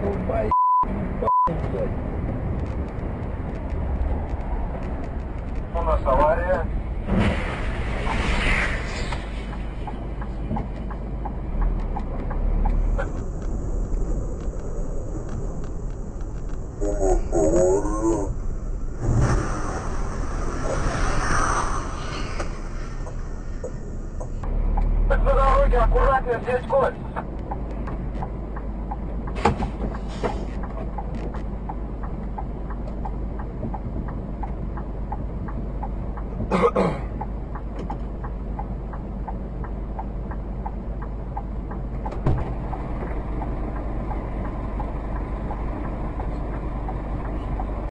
Долбай, блядь. У нас авария. На дороге аккуратнее, здесь кость. Uh-oh.